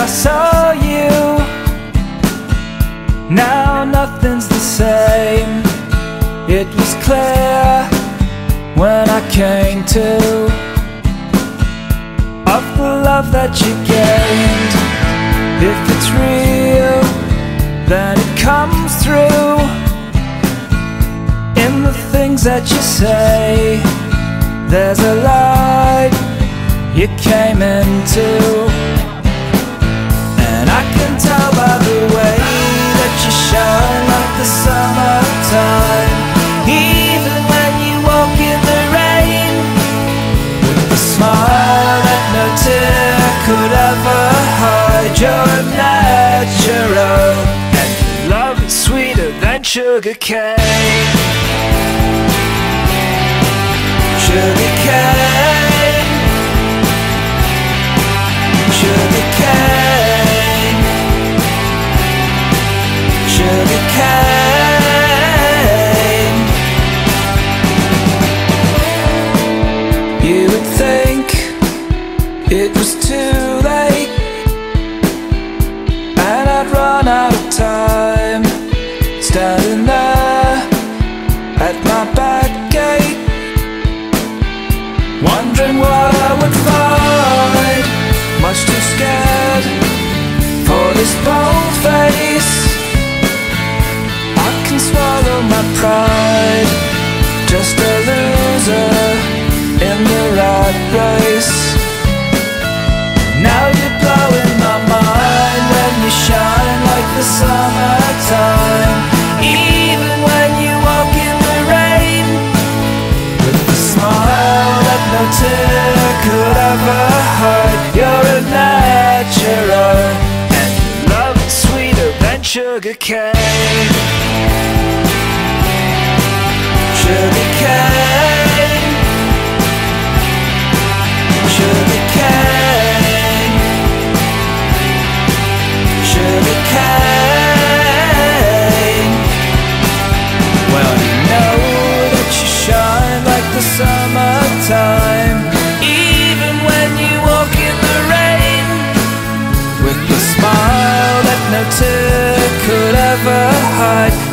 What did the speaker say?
I saw you. Now nothing's the same. It was clear when I came to. Of the love that you gained. If it's real, then it comes through. In the things that you say There's a light you came into. Could ever hide You're natural And love is sweeter than sugar cane back gate. Wondering what I would find. Much too scared for this bold face. I can swallow my pride sugar cane. Sugar cane. Sugar cane Sugar cane Well, you know that you shine like the summertime Even when you walk in the rain With smile that no heart.